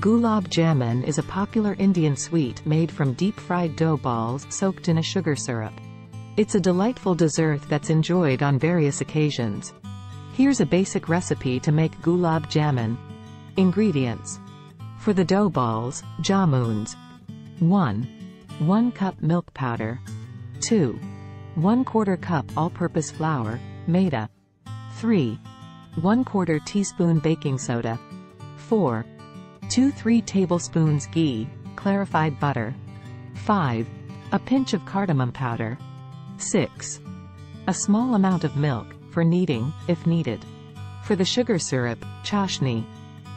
Gulab Jamun is a popular Indian sweet made from deep-fried dough balls soaked in a sugar syrup. It's a delightful dessert that's enjoyed on various occasions. Here's a basic recipe to make Gulab Jamun. Ingredients. For the dough balls, jamuns. 1. 1 cup milk powder. 2. 1 quarter cup all-purpose flour, maida. 3. 1 quarter teaspoon baking soda. 4. 2-3 tablespoons ghee, clarified butter. 5. A pinch of cardamom powder. 6. A small amount of milk, for kneading, if needed. For the sugar syrup, chashni.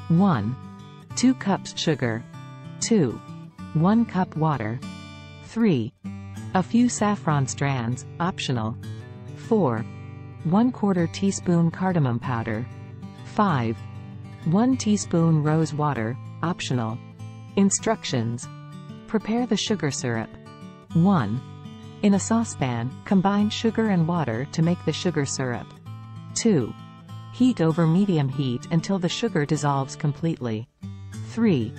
1. 2 cups sugar. 2. 1 cup water. 3. A few saffron strands, optional. 4. 1 quarter teaspoon cardamom powder. 5. 1 teaspoon rose water, optional. Instructions. Prepare the sugar syrup. 1. In a saucepan, combine sugar and water to make the sugar syrup. 2. Heat over medium heat until the sugar dissolves completely. 3.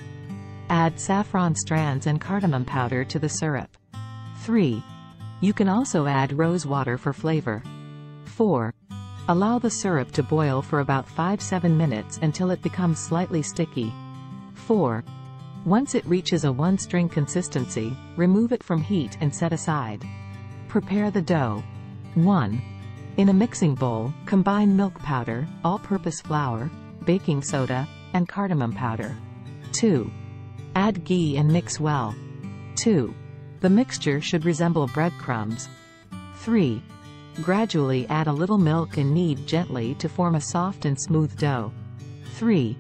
Add saffron strands and cardamom powder to the syrup. 3. You can also add rose water for flavor. 4. Allow the syrup to boil for about 5-7 minutes until it becomes slightly sticky. 4. Once it reaches a one-string consistency, remove it from heat and set aside. Prepare the dough. 1. In a mixing bowl, combine milk powder, all-purpose flour, baking soda, and cardamom powder. 2. Add ghee and mix well. 2. The mixture should resemble breadcrumbs. 3. Gradually add a little milk and knead gently to form a soft and smooth dough. 3.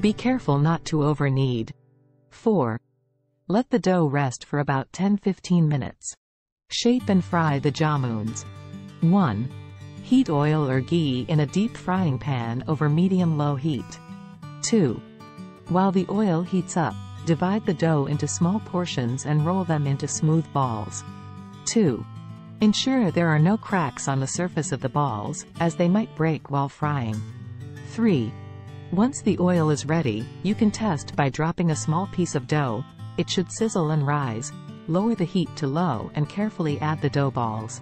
Be careful not to over-knead. 4. Let the dough rest for about 10-15 minutes. Shape and fry the jamuns. 1. Heat oil or ghee in a deep frying pan over medium-low heat. 2. While the oil heats up, divide the dough into small portions and roll them into smooth balls. 2. Ensure there are no cracks on the surface of the balls, as they might break while frying. 3. Once the oil is ready, you can test by dropping a small piece of dough. It should sizzle and rise. Lower the heat to low and carefully add the dough balls.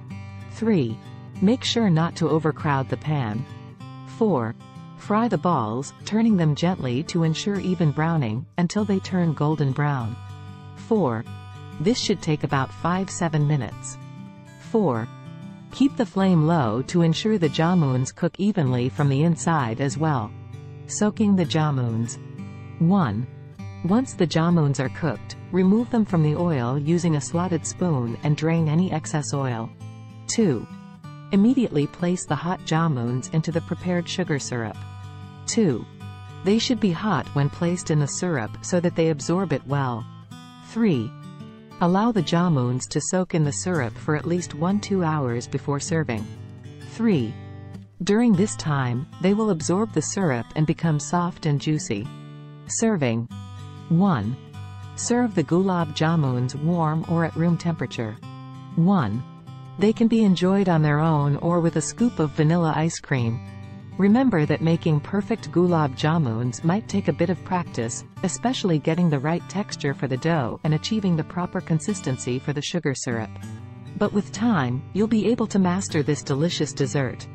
3. Make sure not to overcrowd the pan. 4. Fry the balls, turning them gently to ensure even browning, until they turn golden brown. 4. This should take about 5-7 minutes. 4. Keep the flame low to ensure the jamuns cook evenly from the inside as well. Soaking the jamuns. 1. Once the jamuns are cooked, remove them from the oil using a slotted spoon and drain any excess oil. 2. Immediately place the hot jamuns into the prepared sugar syrup. 2. They should be hot when placed in the syrup so that they absorb it well. 3. Allow the jamuns to soak in the syrup for at least 1-2 hours before serving. 3. During this time, they will absorb the syrup and become soft and juicy. Serving. 1. Serve the gulab jamuns warm or at room temperature. 1. They can be enjoyed on their own or with a scoop of vanilla ice cream. Remember that making perfect gulab jamuns might take a bit of practice, especially getting the right texture for the dough and achieving the proper consistency for the sugar syrup. But with time, you'll be able to master this delicious dessert.